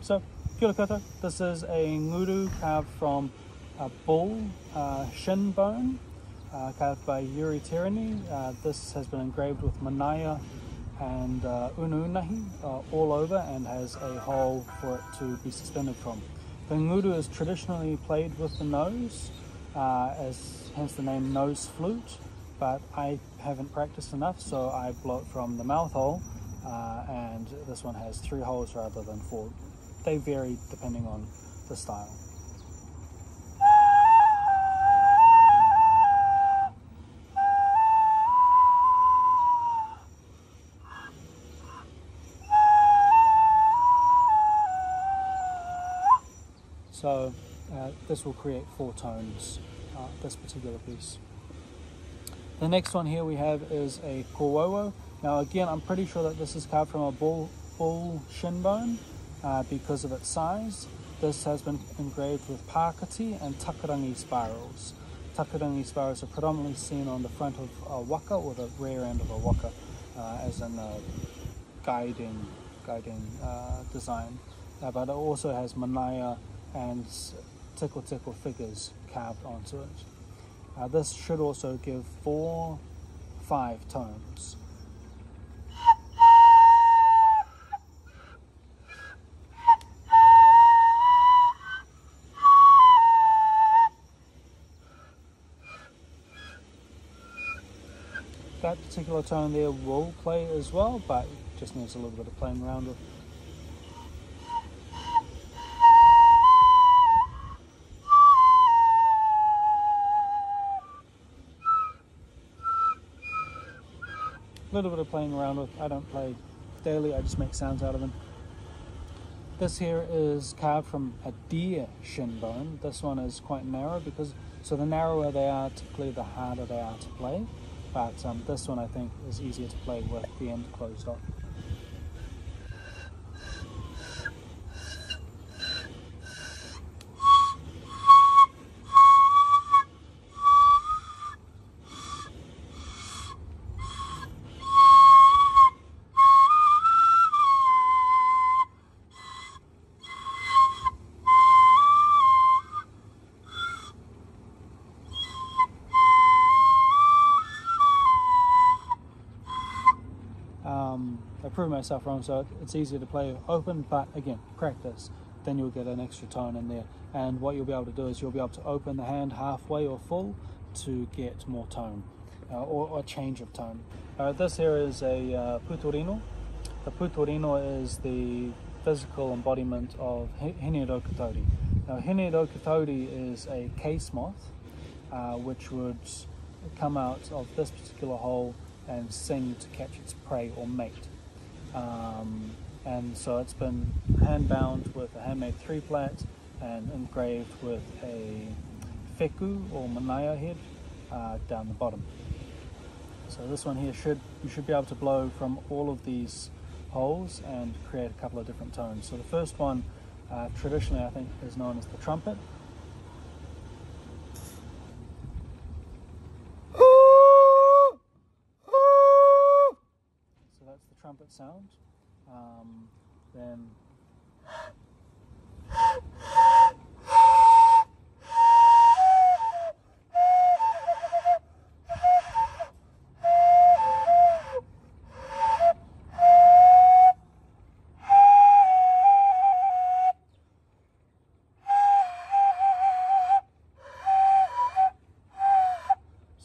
So, kia. This is a nguru carved from a bull uh, shin bone, uh, carved by Yuri Terani. Uh, this has been engraved with manaia and uh, unaunahi uh, all over and has a hole for it to be suspended from. The nguru is traditionally played with the nose, uh, as hence the name nose flute, but I haven't practiced enough, so I blow it from the mouth hole, uh, and this one has three holes rather than four. They vary depending on the style. So uh, this will create four tones, uh, this particular piece. The next one here we have is a koauau. Now again, I'm pretty sure that this is carved from a bull, bull shin bone uh, because of its size. This has been engraved with pakati and takarangi spirals. Takarangi spirals are predominantly seen on the front of a waka or the rear end of a waka uh, as in a guiding, guiding uh, design. Uh, but it also has manaia and tickle tickle figures carved onto it. Uh, this should also give four, five tones. That particular tone there will play as well, but just needs a little bit of playing around with. a little bit of playing around with. I don't play daily, I just make sounds out of them. This here is carved from a deer shin bone. This one is quite narrow because, so the narrower they are, typically the harder they are to play. But um, this one I think is easier to play with the end closed off. I proved myself wrong, so it's easier to play open, but again, practice, then you'll get an extra tone in there. And what you'll be able to do is you'll be able to open the hand halfway or full to get more tone, uh, or, a change of tone. Uh, this here is a uh. The putorino is the physical embodiment of Hine Katori. Now, Hine Katori is a case moth, uh, which would come out of this particular hole and sing to catch its prey or mate. Um, and so it's been hand bound with a handmade three plat and engraved with a wheku or manaia head uh, down the bottom. So this one here should you should be able to blow from all of these holes and create a couple of different tones. So the first one uh, traditionally I think is known as the trumpet trumpet sound. Um, then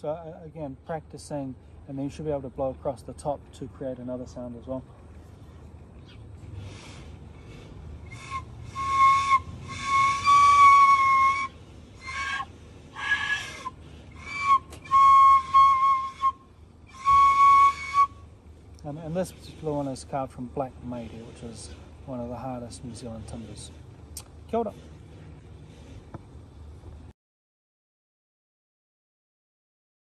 So uh, again, practicing and then you should be able to blow across the top to create another sound as well. And, this particular one is carved from black maire, which is one of the hardest New Zealand timbers. Kia ora.